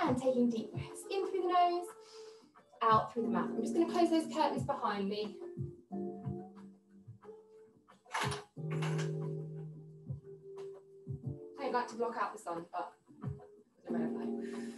And taking deep breaths in through the nose, out through the mouth. I'm just going to close those curtains behind me. I'd like to block out the sun, but I don't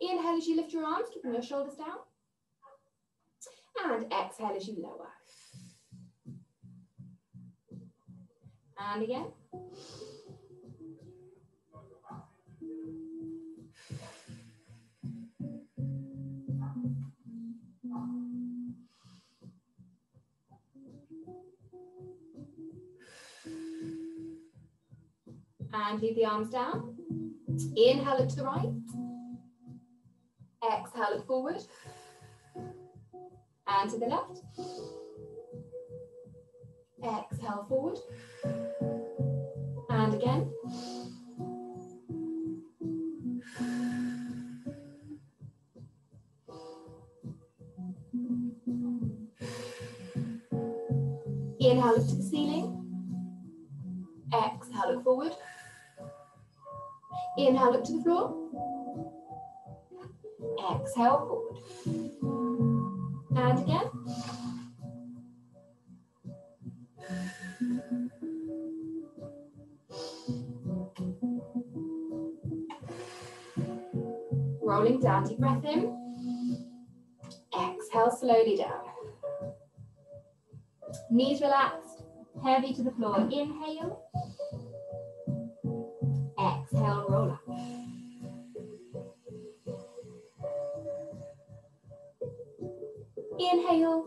Inhale as you lift your arms, keeping your shoulders down. And exhale as you lower. And again. And leave the arms down. Inhale, to the right. Exhale, look forward. And to the left. Exhale, forward. And again. Inhale, look to the ceiling. Exhale, look forward. Inhale, look to the floor. Exhale, forward. And again. Rolling down, deep breath in. Exhale slowly down. Knees relaxed, heavy to the floor. Inhale. Exhale, roll up. Inhale.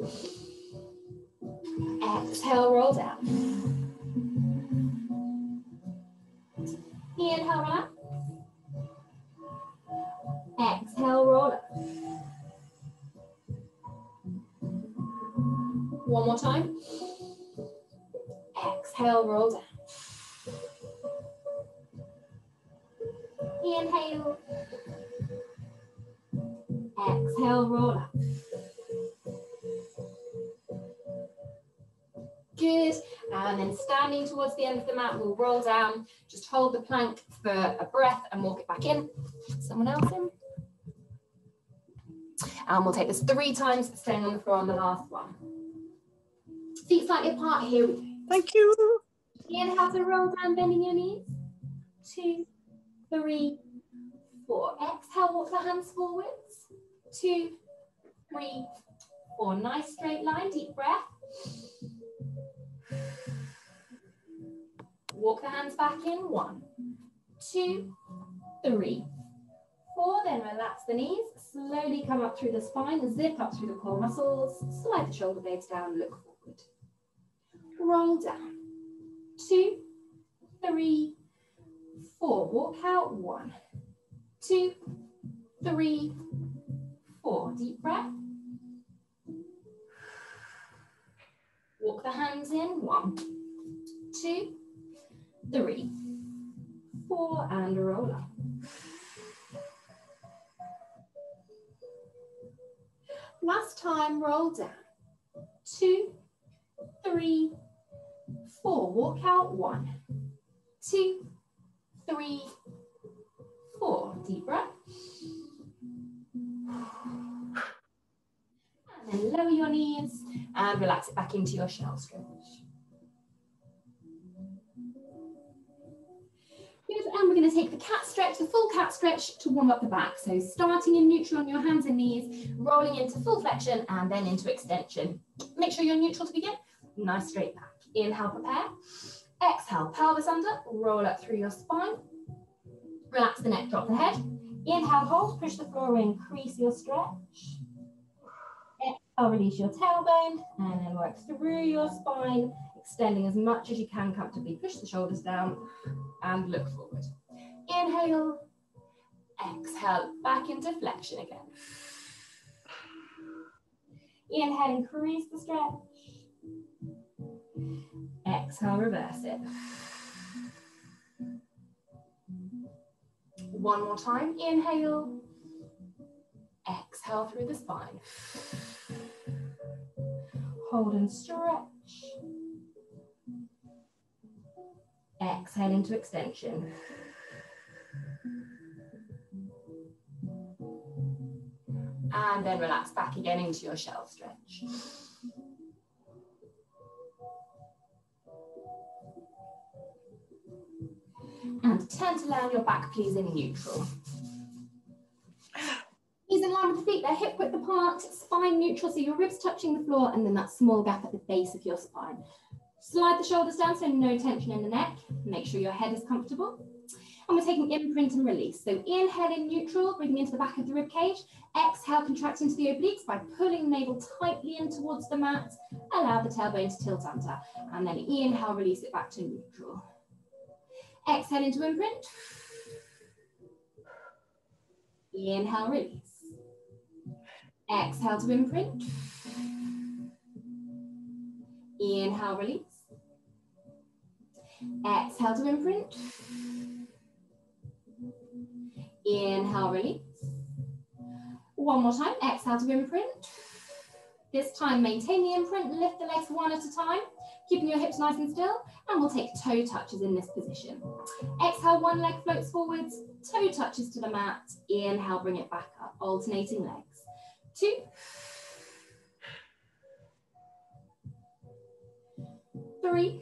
Exhale, roll down. Standing towards the end of the mat, we'll roll down. Just hold the plank for a breath and walk it back in. Someone else in. And we'll take this three times, staying on the floor on the last one. Feet slightly apart, here we go. Thank you. Inhale to roll down, bending your knees. Two, three, four. Exhale, walk the hands forwards. Two, three, four. Nice straight line, deep breath. Walk the hands back in. One, two, three, four. Then relax the knees. Slowly come up through the spine. Zip up through the core muscles. Slide the shoulder blades down. Look forward. Roll down. Two, three, four. Walk out. One, two, three, four. Deep breath. Walk the hands in. One, two, three, four, and roll up. Last time, roll down. Two, three, four. Walk out. One, two, three, four. Deep breath. And then lower your knees and relax it back into your shell stretch. And we're going to take the cat stretch, the full cat stretch to warm up the back. So starting in neutral on your hands and knees, rolling into full flexion and then into extension. Make sure you're neutral to begin. Nice straight back. Inhale, prepare. Exhale, pelvis under, roll up through your spine. Relax the neck, drop the head. Inhale, hold, push the floor, increase your stretch. Exhale, release your tailbone and then work through your spine, extending as much as you can comfortably. Push the shoulders down and look forward. Inhale, Exhale, back into flexion again. Inhale, increase the stretch. Exhale, reverse it. One more time, inhale. Exhale through the spine. Hold and stretch. Exhale into extension. And then relax back again into your shell stretch. And turn to on your back, please, in neutral. Knees in line with the feet, they're hip width apart, spine neutral, so your ribs touching the floor, and then that small gap at the base of your spine. Slide the shoulders down, so no tension in the neck. Make sure your head is comfortable. And we're taking imprint and release. So inhale in neutral, breathing into the back of the rib cage. Exhale, contract into the obliques by pulling the navel tightly in towards the mat. Allow the tailbone to tilt under. And then inhale, release it back to neutral. Exhale into imprint. Inhale, release. Exhale to imprint. Inhale, release. Exhale to imprint. Inhale, release. One more time, exhale to imprint. This time, maintain the imprint, lift the legs one at a time, keeping your hips nice and still, and we'll take toe touches in this position. Exhale, one leg floats forwards, toe touches to the mat. Inhale, bring it back up, alternating legs. Two. Three.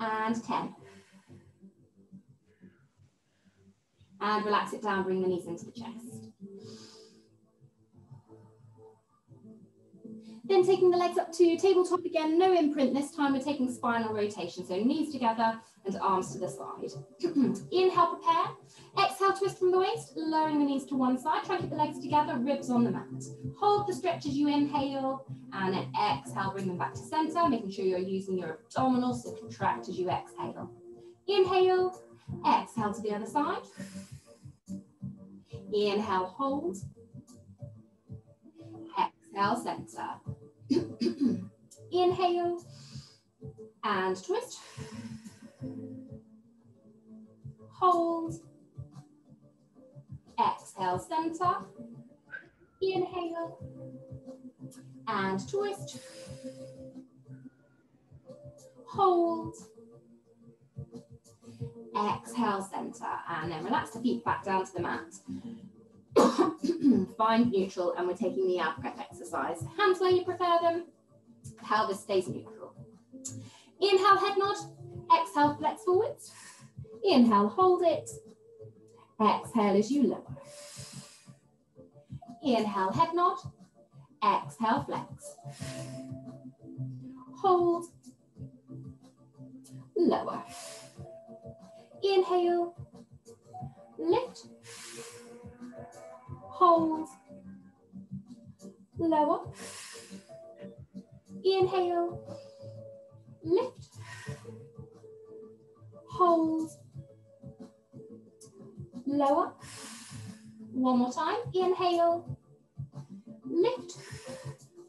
And 10. And relax it down, bring the knees into the chest. Then taking the legs up to tabletop again, no imprint. This time we're taking spinal rotation. So knees together and arms to the side. Inhale, prepare. Exhale, twist from the waist, lowering the knees to one side. Try to keep the legs together, ribs on the mat. Hold the stretch as you inhale, and then exhale, bring them back to center, making sure you're using your abdominals to contract as you exhale. Inhale, exhale to the other side. Inhale, hold. Exhale, center. Inhale and twist. Hold. Exhale, center. Inhale and twist. Hold. Exhale, center, and then relax the feet back down to the mat. Find neutral, and we're taking the ab prep exercise. Hands where you prefer them. Pelvis stays neutral. Inhale, head nod. Exhale, flex forwards. Inhale, hold it. Exhale as you lower. Inhale, head nod. Exhale, flex. Hold. Lower. Inhale. Lift. Hold. Lower. Inhale. Lift. Hold. Lower. One more time. Inhale. Lift.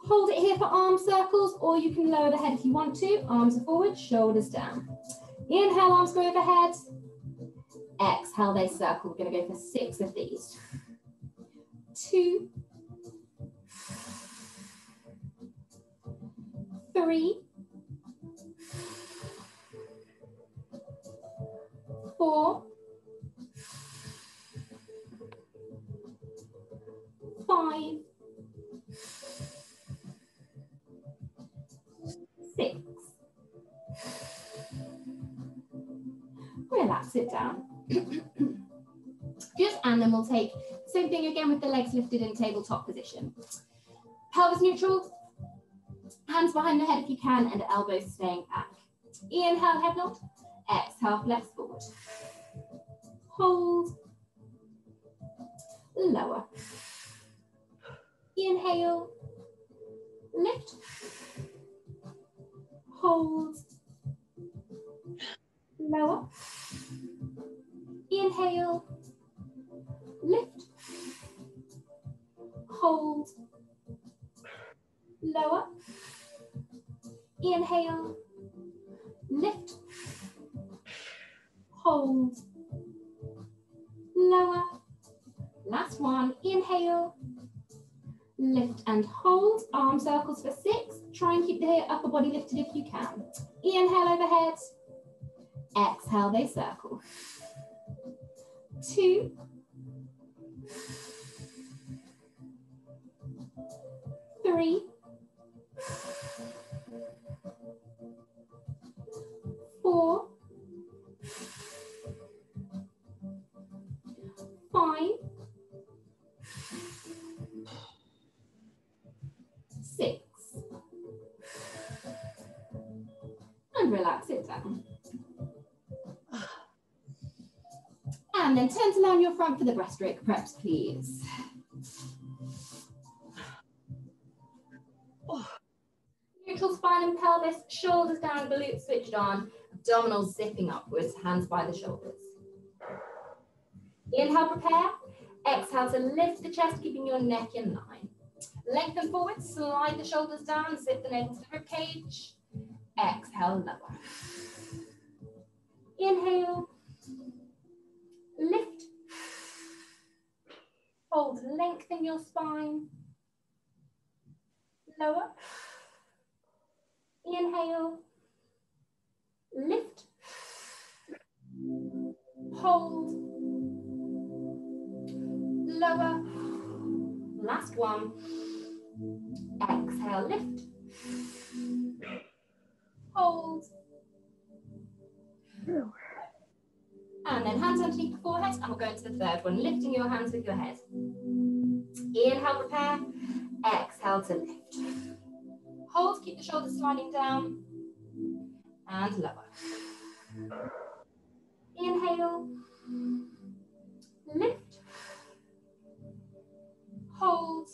Hold it here for arm circles, or you can lower the head if you want to. Arms are forward, shoulders down. Inhale, arms go overhead. Exhale, they circle. We're going to go for six of these. Two. Three. Four. Five. six. Relax it down. Good, and then we'll take same thing again with the legs lifted in tabletop position. Pelvis neutral, hands behind the head if you can, and elbows staying back. Inhale, head nod. Exhale, flex forward. Hold. Lower. Inhale. Lift. Hold. Lower. Inhale. Lift. Hold. Lower. Inhale. Lift. Hold. Lower. Last one. Inhale. Lift and hold. Arm circles for six. Try and keep the upper body lifted if you can. Inhale overhead. Exhale, they circle. Two. Three. Four. Five. Six. And relax it down. And then turn to on your front for the breaststroke preps, please. Spine and pelvis, shoulders down, glutes switched on, abdominals zipping upwards, hands by the shoulders. Inhale, prepare. Exhale to lift the chest, keeping your neck in line. Lengthen forward, slide the shoulders down, zip the navel to the rib cage. Exhale, lower. Inhale. Lift. Hold, lengthen your spine. Lower. Inhale. Lift. Hold. Lower. Last one. Exhale, lift. Hold. And then hands underneath the forehead, and we'll go into the third one, lifting your hands with your head. Inhale, prepare. Exhale to lift. Hold, keep the shoulders sliding down. And lower. Inhale. Lift. Hold.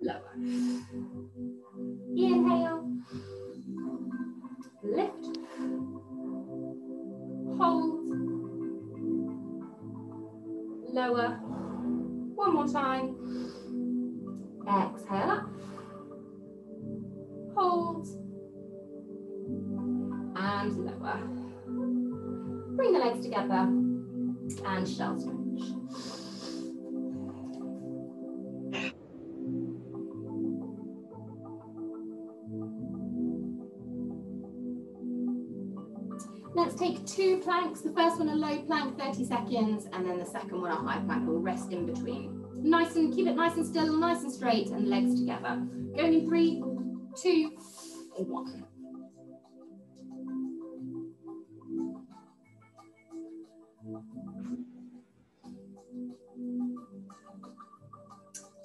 Lower. Inhale. Lift. Hold. Lower. One more time. Exhale. Hold. And lower. Bring the legs together and shell stretch. Let's take two planks. The first one a low plank, 30 seconds, and then the second one a high plank. We'll rest in between. Nice and keep it nice and still, nice and straight, and legs together. Going in three, two, one.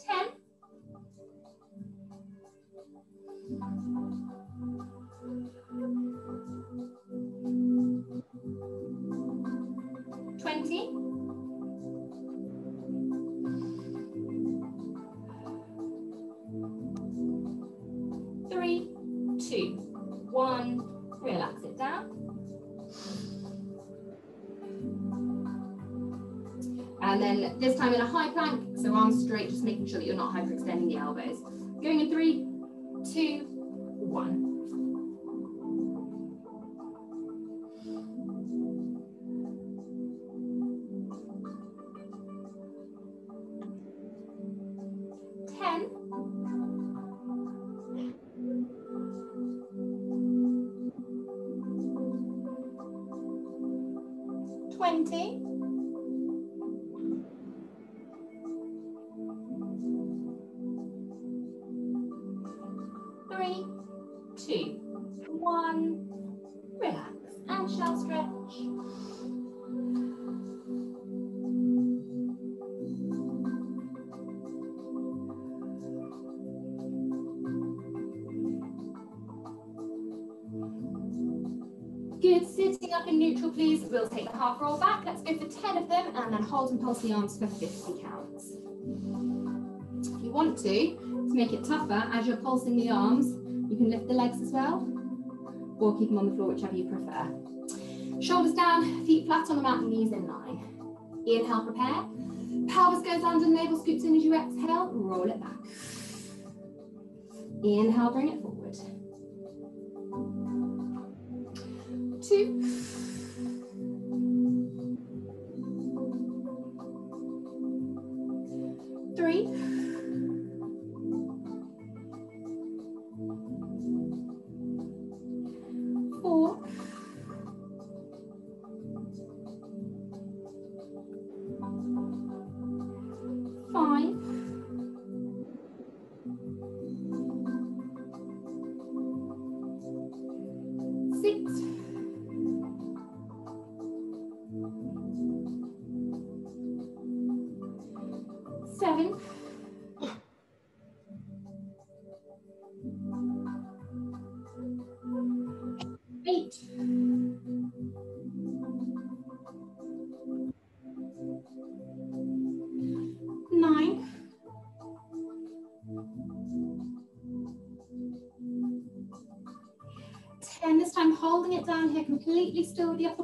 Ten. Twenty. Time in a high plank, so arms straight, just making sure that you're not hyperextending the elbows. Going in three, hold and pulse the arms for 50 counts. If you want to, to make it tougher, as you're pulsing the arms, you can lift the legs as well, or keep them on the floor, whichever you prefer. Shoulders down, feet flat on the mat, knees in line. Inhale, prepare. Pelvis goes under, navel scoops in as you exhale, roll it back. Inhale, bring it forward. Two.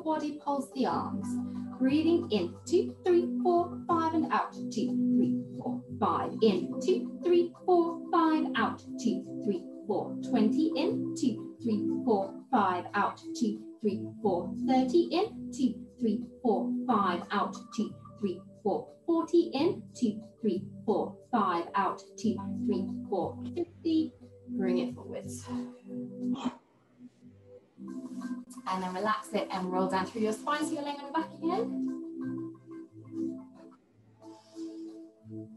Body, pulse the arms. Breathing in, two, three, four, five, and out, two, three, four, five, in, two, three, four, five, out, two, three, four, 20 in, two, three, four, five, out, two, three, four, 30 in, two, three, four, five, out, two, three, four, 40 in, two, three, four, five, out, two, three, four, 50, bring it forwards. And relax it and roll down through your spine so you're laying on your back again.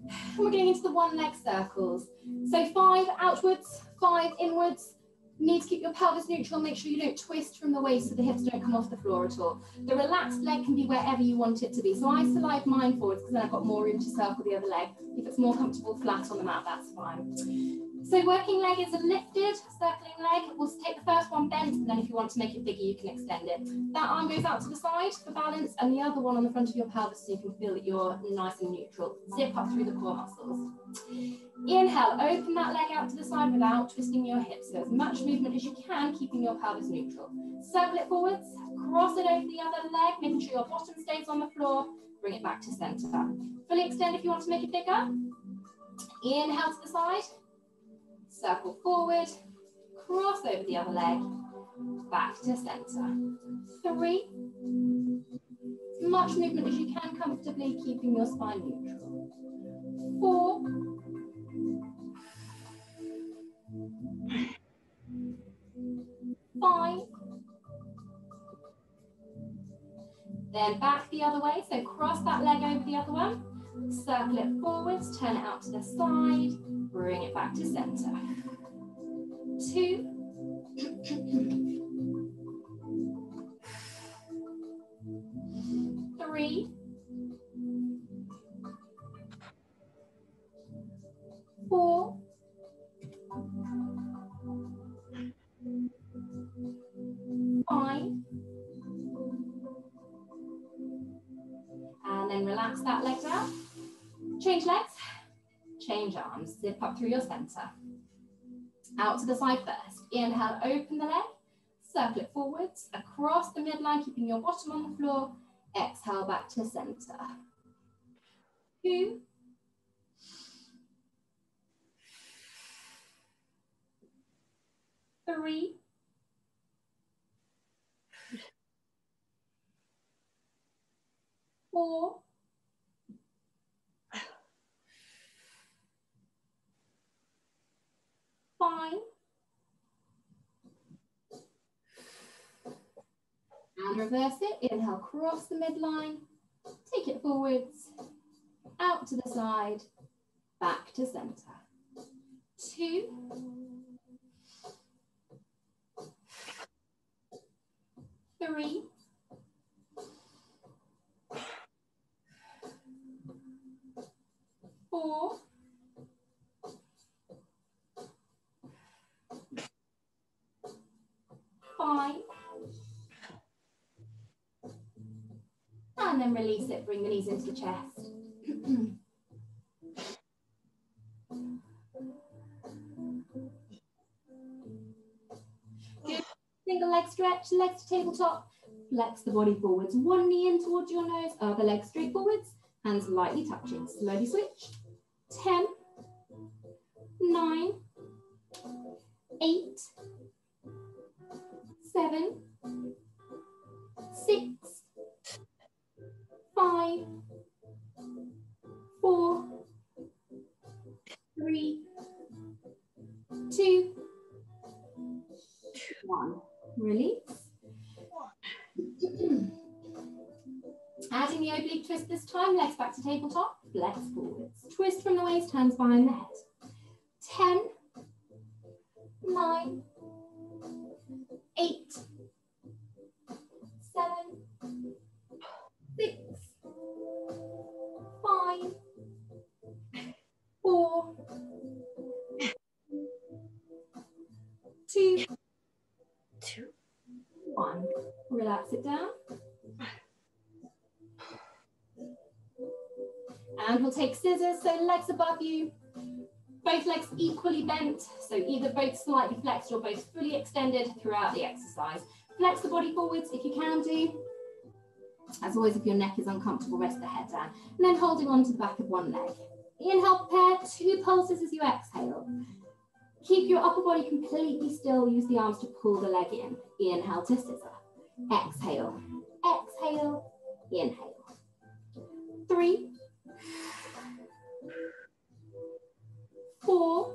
We're getting into the one leg circles. So five outwards, five inwards. Need to keep your pelvis neutral, make sure you don't twist from the waist so the hips don't come off the floor at all. The relaxed leg can be wherever you want it to be. So I slide mine forwards because then I've got more room to circle the other leg. If it's more comfortable flat on the mat, that's fine. So working leg is a lifted, circling leg. We'll take the first one bent, and then if you want to make it bigger, you can extend it. That arm goes out to the side for balance, and the other one on the front of your pelvis so you can feel that you're nice and neutral. Zip up through the core muscles. Inhale, open that leg out to the side without twisting your hips. So as much movement as you can, keeping your pelvis neutral. Circle it forwards, cross it over the other leg, making sure your bottom stays on the floor. Bring it back to center. Fully extend if you want to make it bigger. Inhale to the side circle forward, cross over the other leg, back to center. Three. As much movement as you can comfortably, keeping your spine neutral. Four. Five. Then back the other way, so cross that leg over the other one. Circle it forwards, turn it out to the side, bring it back to center. Two. Through your center. Out to the side first. Inhale, open the leg, circle it forwards, across the midline, keeping your bottom on the floor. Exhale back to center. Two. Three. Four. Fine. And reverse it. Inhale, cross the midline. Take it forwards, out to the side, back to center. Two. Three. Four. Five. And then release it, bring the knees into the chest. Single leg stretch, legs to tabletop, flex the body forwards. One knee in towards your nose, other leg straight forwards, hands lightly touching. Slowly switch. 10, 9, hands behind the head. Both slightly flexed or both fully extended throughout the exercise. Flex the body forwards if you can do. As always, if your neck is uncomfortable, rest the head down. And then holding on to the back of one leg. Inhale, prepare, two pulses as you exhale. Keep your upper body completely still. Use the arms to pull the leg in. Inhale to scissor. Exhale. Exhale. Inhale. Three. Four.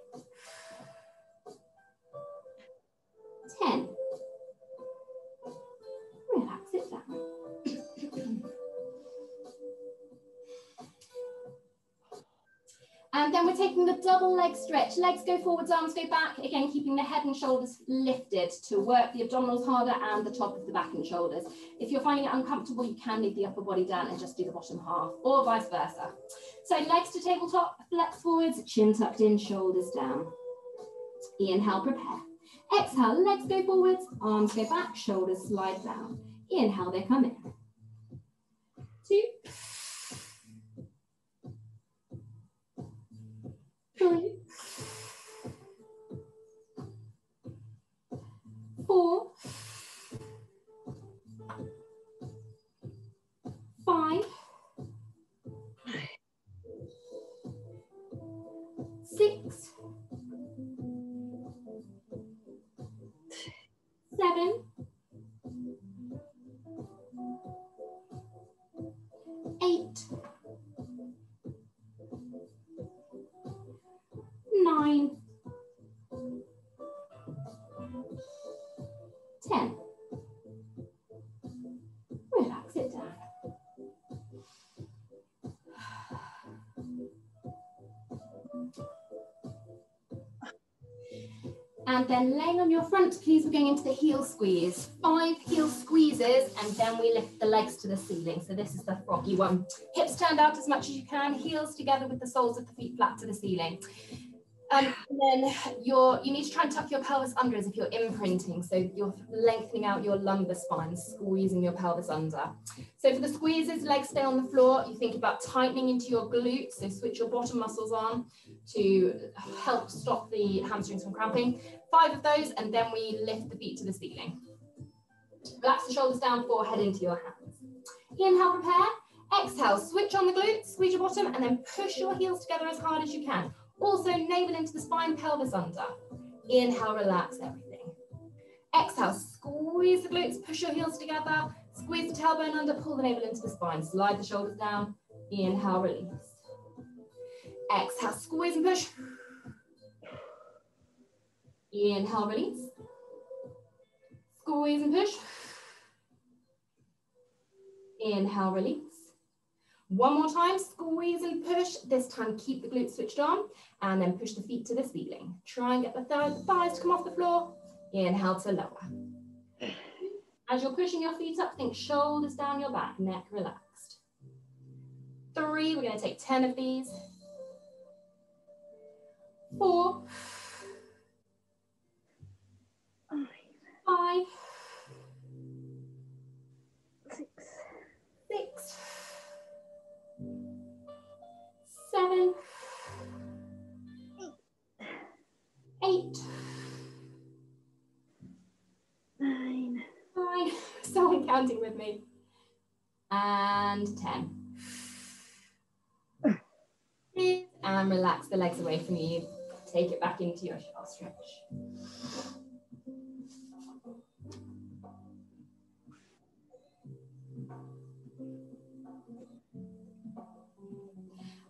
And then we're taking the double leg stretch. Legs go forwards, arms go back. Again, keeping the head and shoulders lifted to work the abdominals harder and the top of the back and shoulders. If you're finding it uncomfortable, you can leave the upper body down and just do the bottom half or vice versa. So legs to tabletop, flex forwards, chin tucked in, shoulders down. Inhale, prepare. Exhale, legs go forwards, arms go back, shoulders slide down. Inhale, they come in. Two, three, four, And then laying on your front, please, we're going into the heel squeeze. Five heel squeezes, and then we lift the legs to the ceiling. So this is the froggy one. Hips turned out as much as you can, heels together with the soles of the feet flat to the ceiling. Um, and then you're, you need to try and tuck your pelvis under as if you're imprinting. So you're lengthening out your lumbar spine, squeezing your pelvis under. So for the squeezes, legs stay on the floor. You think about tightening into your glutes. So switch your bottom muscles on to help stop the hamstrings from cramping. Five of those, and then we lift the feet to the ceiling. Relax the shoulders down, forehead into your hands. Inhale, prepare. Exhale, switch on the glutes, squeeze your bottom, and then push your heels together as hard as you can. Also, navel into the spine, pelvis under. Inhale, relax everything. Exhale, squeeze the glutes, push your heels together, squeeze the tailbone under, pull the navel into the spine, slide the shoulders down. Inhale, release. Exhale, squeeze and push. Inhale, release. Squeeze and push. Inhale, release. One more time, squeeze and push. This time, keep the glutes switched on and then push the feet to the ceiling. Try and get the, th the thighs to come off the floor. Inhale to lower. As you're pushing your feet up, think shoulders down your back, neck relaxed. Three, we're going to take 10 of these. Four. Five. Six. Six. Eight. Nine. Nine. Someone counting with me. And 10. And relax the legs away from you. Take it back into your shell stretch.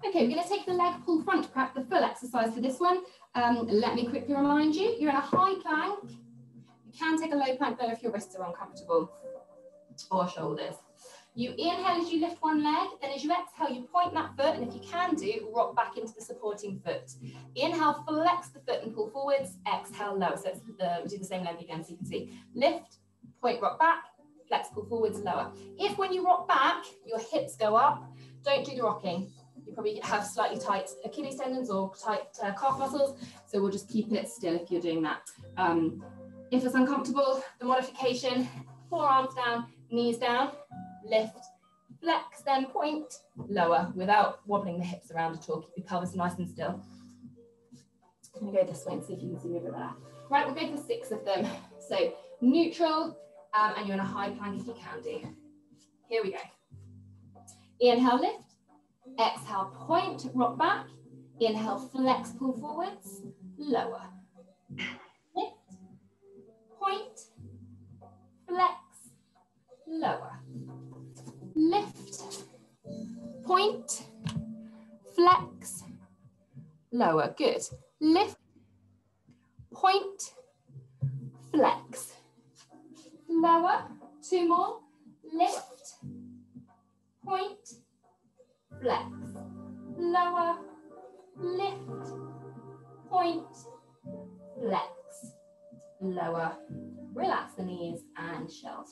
Okay, we're going to take the leg pull front crack, the full exercise for this one. Um, let me quickly remind you, you're in a high plank. You can take a low plank though if your wrists are uncomfortable or shoulders. You inhale as you lift one leg, then as you exhale, you point that foot, and if you can do, rock back into the supporting foot. Inhale, flex the foot and pull forwards, exhale, lower. So it's the, do the same leg again so you can see. Lift, point, rock back, flex, pull forwards, lower. If when you rock back, your hips go up, don't do the rocking. You probably have slightly tight Achilles tendons or tight uh, calf muscles, so we'll just keep it still if you're doing that. Um, if it's uncomfortable, the modification, forearms down, knees down, lift, flex, then point, lower without wobbling the hips around at all. Keep your pelvis nice and still. I'm gonna go this way and see if you can see over there. Right, we'll go for six of them. So neutral, um, and you're in a high plank if you can do. Here we go. Inhale, lift. Exhale, point, rock back. Inhale, flex, pull forwards. Lower. Lift, point, flex, lower. Lift, point, flex, lower. Good. Lift, point, flex, lower. Two more. Lift, point, flex, lower, lift, point, flex, lower. Relax the knees and shell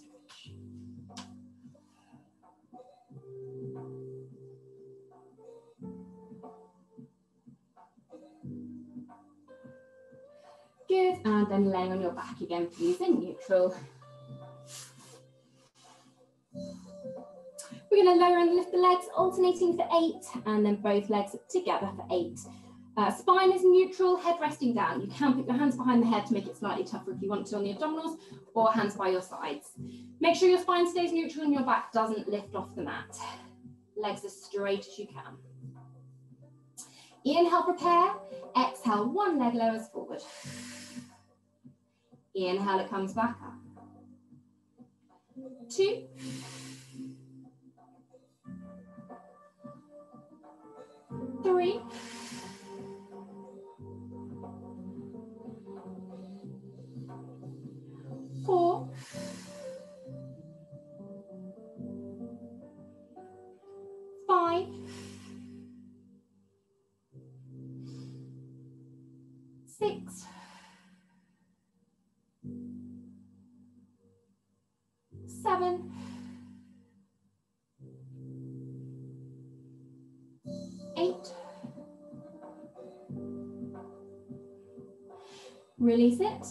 Good, and then laying on your back again, please, in neutral. We're going to lower and lift the legs, alternating for eight, and then both legs together for eight. Uh, spine is neutral, head resting down. You can put your hands behind the head to make it slightly tougher if you want to on the abdominals, or hands by your sides. Make sure your spine stays neutral and your back doesn't lift off the mat. Legs as straight as you can. Inhale, prepare. Exhale, one leg lowers forward. Inhale, it comes back up. Two. Three. Seven. Eight. Release it.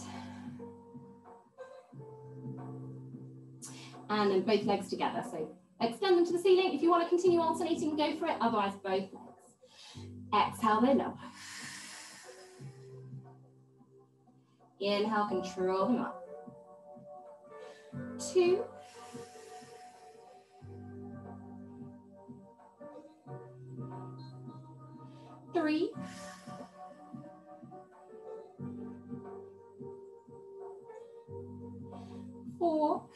And then both legs together. So extend them to the ceiling. If you want to continue alternating, go for it. Otherwise, both legs. Exhale, they lower. Inhale, control them up. Two. Three. Four.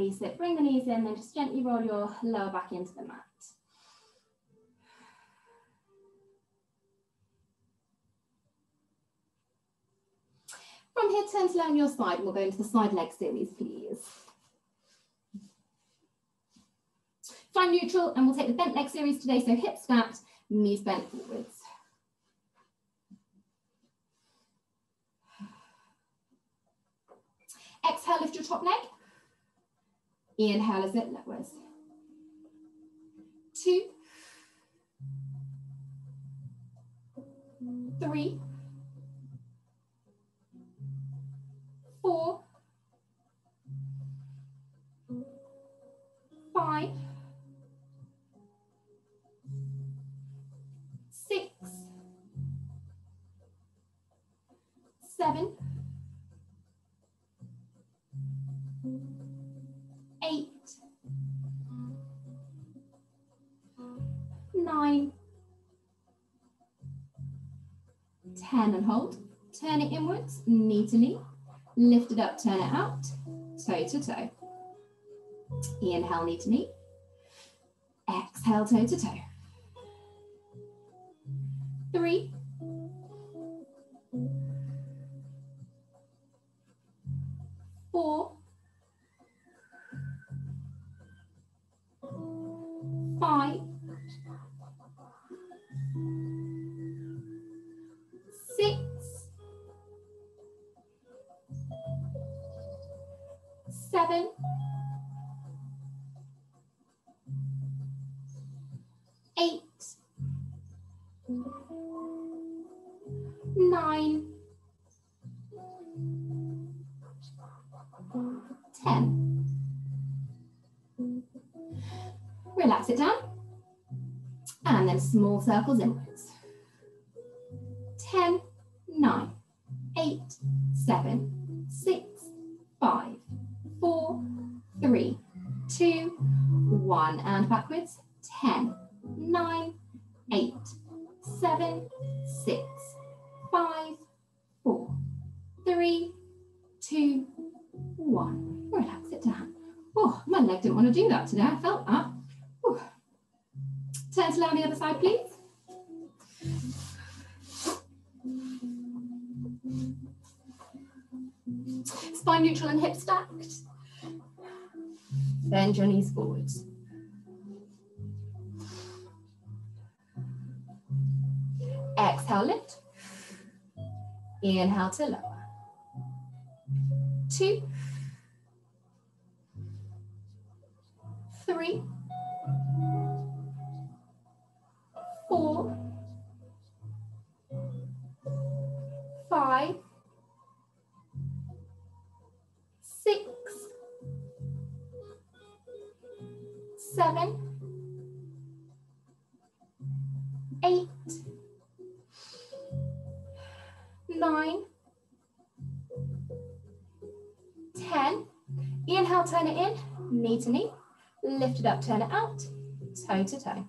Release it. Bring the knees in, then just gently roll your lower back into the mat. From here, turn to on your side. and We'll go into the side leg series, please. Find neutral, and we'll take the bent leg series today. So hips stacked, knees bent forwards. Exhale, lift your top leg. Inhale as it lowers. Two. Three. Four. Five. And hold. Turn it inwards, knee to knee. Lift it up, turn it out, toe to toe. Inhale, knee to knee. Exhale, toe to toe. Small circles inwards. 10, 9, 8, 7, 6, 5, 4, 3, 2, 1. And backwards. 10, 9, 8, 7, 6, 5, 4, 3, 2, 1. Relax it down. Oh, my leg didn't want to do that today. I felt that. Whew. Turn to lie on the other side, please. Spine neutral and hips stacked. Bend your knees forwards. Exhale, lift. Inhale to lower. Two. Three. Four. Five. Six. Seven. Eight. Nine. Ten. Inhale, turn it in, knee to knee. Lift it up, turn it out, toe to toe.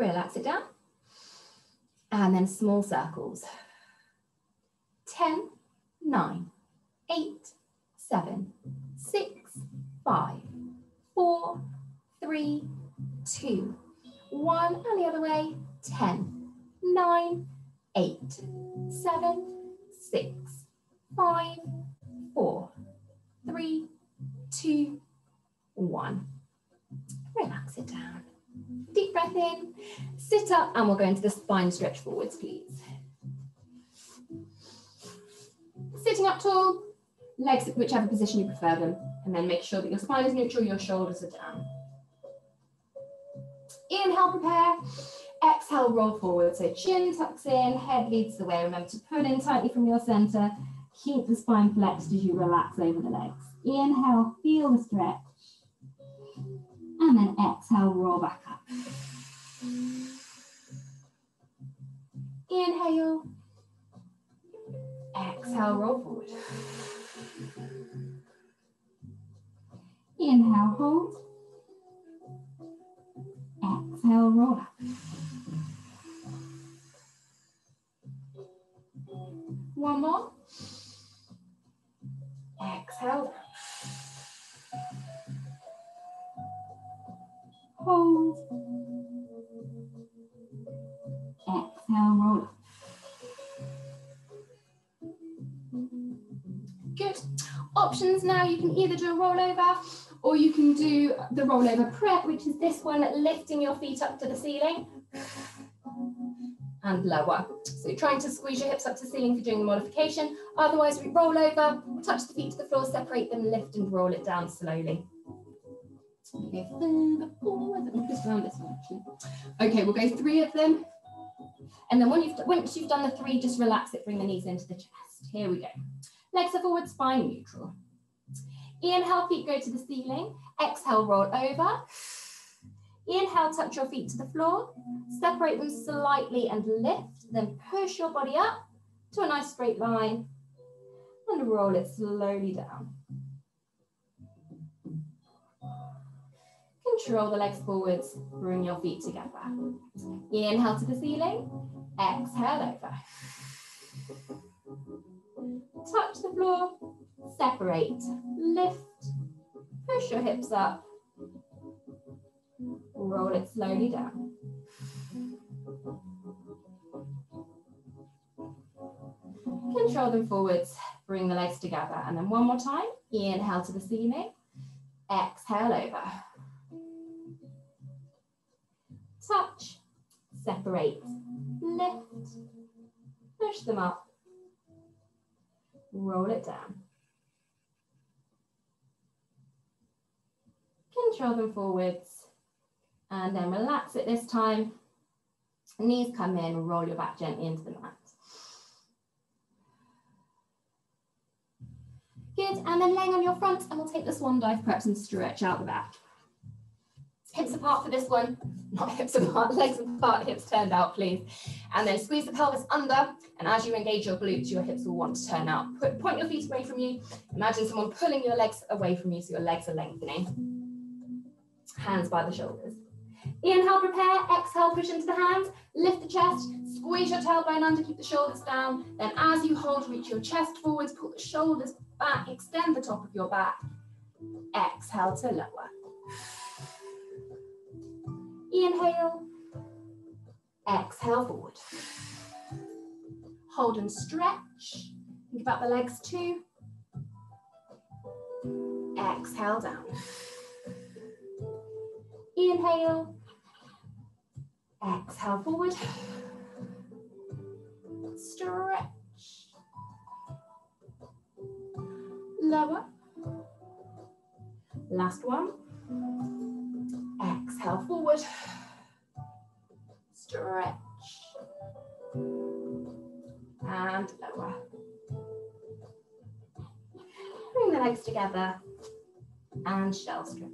Relax it down. And then small circles. 10, 9, 8, 7, 6, 5, 4, 3, 2, 1. And the other way. 10, 9, 8, 7, 6, 5, 4, 3, 2, 1. Relax it down. Deep breath in, sit up, and we'll go into the spine stretch forwards, please. Sitting up tall, legs whichever position you prefer them, and then make sure that your spine is neutral, your shoulders are down. Inhale, prepare. Exhale, roll forward. So chin tucks in, head leads the way. Remember to pull in tightly from your center. Keep the spine flexed as you relax over the legs. Inhale, feel the stretch. And then exhale, roll back up. Inhale. Exhale, roll forward. Inhale, hold. Exhale, roll up. One more. Options now, you can either do a rollover or you can do the rollover prep, which is this one, lifting your feet up to the ceiling and lower. So you're trying to squeeze your hips up to the ceiling for doing the modification. Otherwise, we roll over, touch the feet to the floor, separate them, lift and roll it down slowly. Okay, Okay, we'll go three of them. And then when you've, once you've done the three, just relax it, bring the knees into the chest. Here we go. Legs are forward, spine neutral. Inhale, feet go to the ceiling. Exhale, roll over. Inhale, touch your feet to the floor. Separate them slightly and lift. Then push your body up to a nice straight line and roll it slowly down. Control the legs forwards, bring your feet together. Inhale to the ceiling, exhale over. Touch the floor, separate, lift, push your hips up, roll it slowly down. Control them forwards, bring the legs together, and then one more time, inhale to the ceiling, exhale over. Touch, separate, lift, push them up, roll it down. Control them forwards and then relax it this time. Knees come in, roll your back gently into the mat. Good, and then laying on your front and we'll take the swan dive preps and stretch out the back. Hips apart for this one, not hips apart, legs apart, hips turned out, please. And then squeeze the pelvis under, and as you engage your glutes, your hips will want to turn out. Put, point your feet away from you. Imagine someone pulling your legs away from you so your legs are lengthening. Hands by the shoulders. Inhale, prepare. Exhale, push into the hands. Lift the chest. Squeeze your tailbone under, keep the shoulders down. Then as you hold, reach your chest forwards, pull the shoulders back, extend the top of your back. Exhale to lower. Inhale. Exhale forward. Hold and stretch. Think about the legs too. Exhale down. Inhale. Exhale forward. Stretch. Lower. Last one. Exhale forward. Stretch. And lower. Bring the legs together and shell stretch.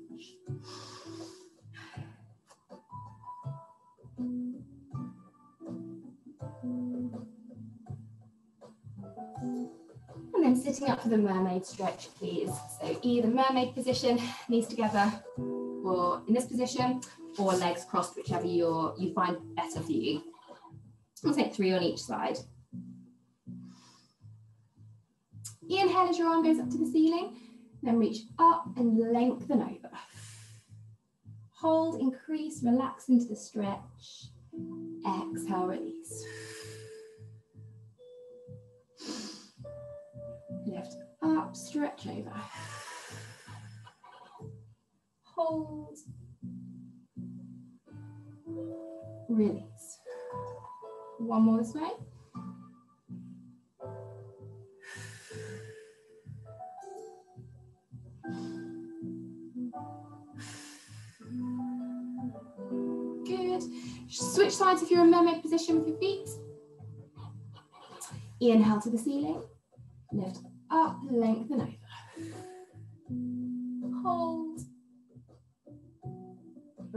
And then sitting up for the mermaid stretch, please. So either mermaid position, knees together, or in this position, or legs crossed, whichever you you find better for you. We'll take three on each side. Inhale as your arm goes up to the ceiling, then reach up and lengthen over. Hold, increase, relax into the stretch. Exhale, release. Lift up, stretch over hold, release. One more this way. Good. Switch sides if you're in mermaid position with your feet. Inhale to the ceiling. Lift up, lengthen over. Hold.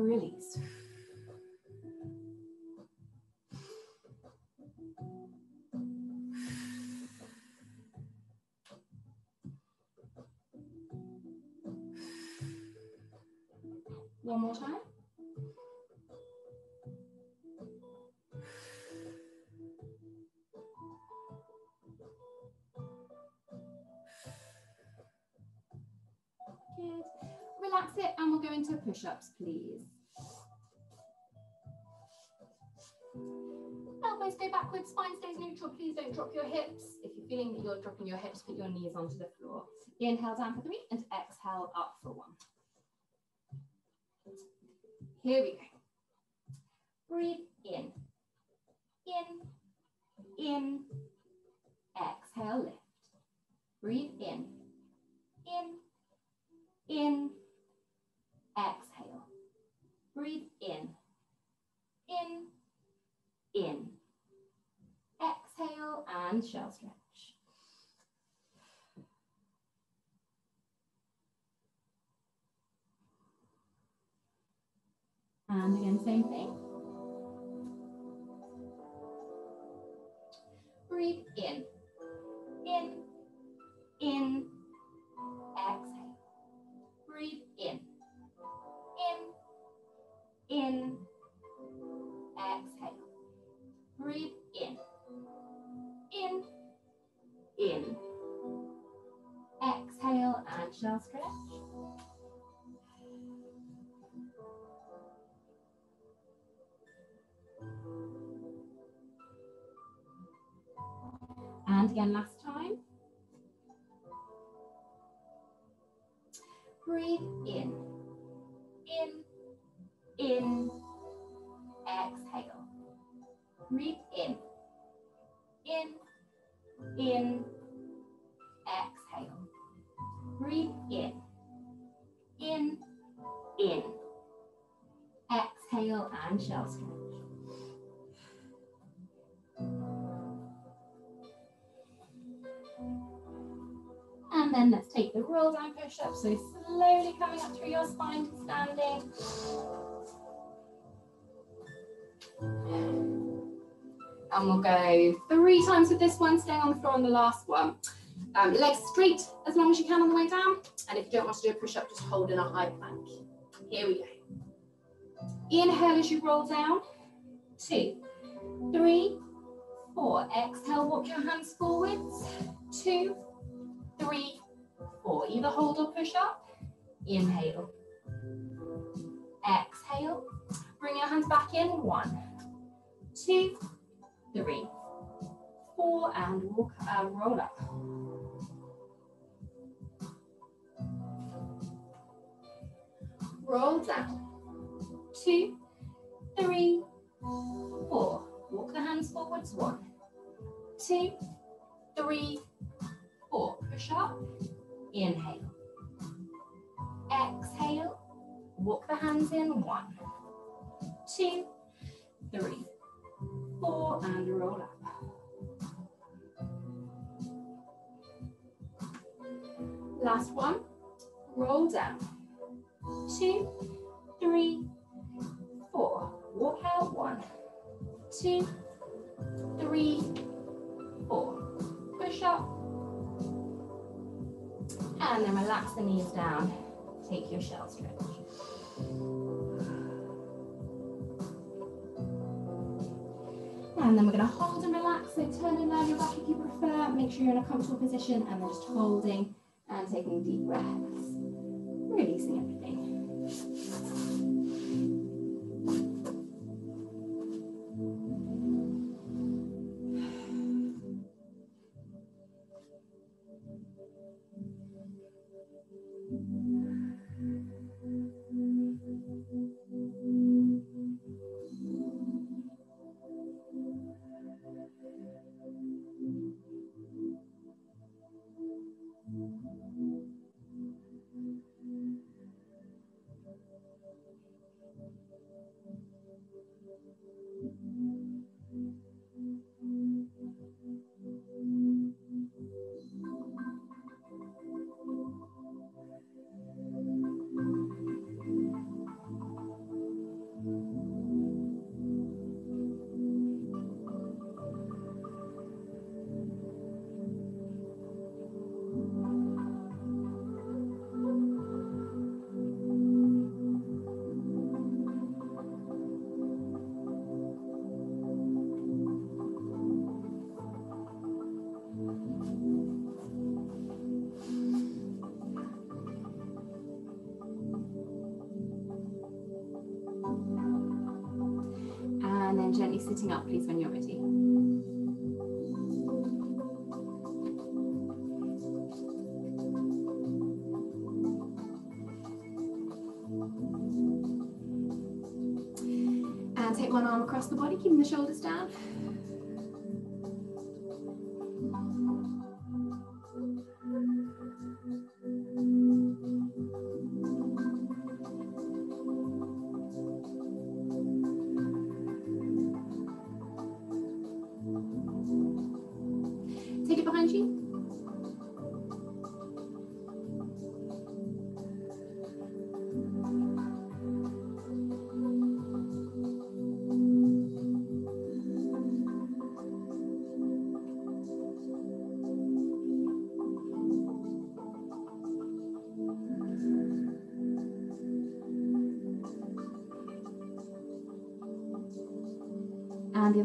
Release. Push-ups, please. Elbows go backwards, spine stays neutral. Please don't drop your hips. If you're feeling that you're dropping your hips, put your knees onto the floor. Inhale down for three and exhale up for one. Here we go. Breathe in. In. In. Exhale, lift. Breathe in. In. In. Exhale. Breathe in. In. In. Exhale and shell stretch. And again, same thing. Breathe in, in, in, exhale. Breathe in, in, exhale. Breathe in, in, in, exhale and shell stretch. And again, last time. Breathe in, in, exhale. Breathe in, in, in, exhale. Breathe in, in, in, exhale and shell stretch. And then let's take the roll down push up. So slowly coming up through your spine to standing. And we'll go three times with this one, staying on the floor on the last one. Um, legs straight as long as you can on the way down. And if you don't want to do a push up, just hold in a high plank. Here we go. Inhale as you roll down. Two, three, four. Exhale, walk your hands forwards. Two, three, four. Either hold or push up. Inhale. Exhale. Bring your hands back in. One, two, three, four, and walk, uh, roll up. Roll down. Two, three, four. Walk the hands forwards. One, two, three, four. Push up. Inhale. Exhale. Walk the hands in. One, two, three, four, and roll up. Last one. Roll down. Two, three, four. Walk out. One, two, three, four. Push up. And then relax the knees down. Take your shell stretch. And then we're going to hold and relax. So turn and lie your back if you prefer. Make sure you're in a comfortable position and then just holding and taking deep breaths. Releasing everything.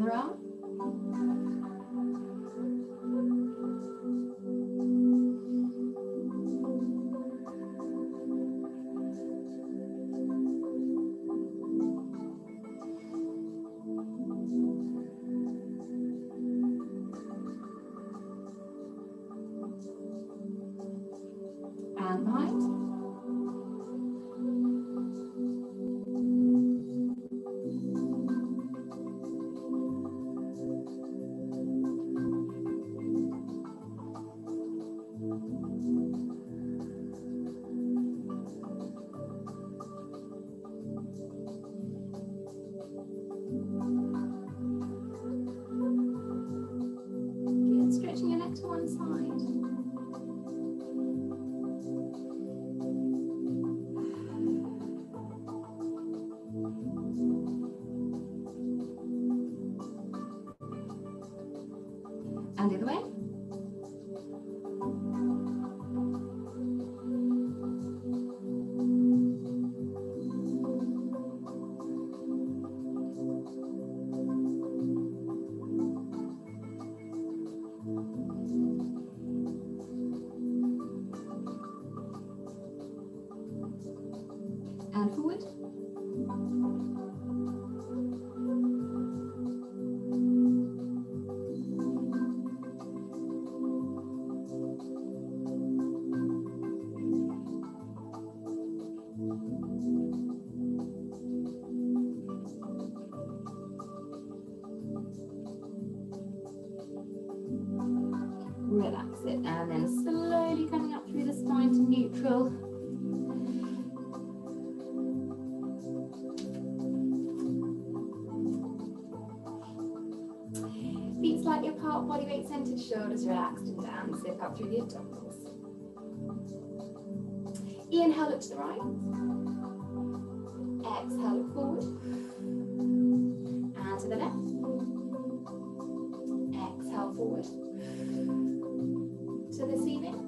camera foot to the right. Exhale, look forward. And to the left. Exhale, forward. To the ceiling.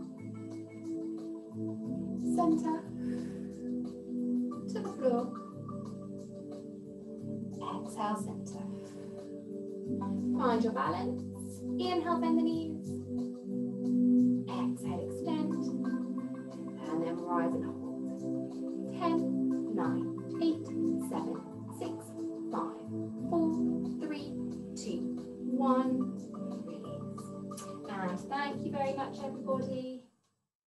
Center. To the floor. Exhale, center. Find your balance.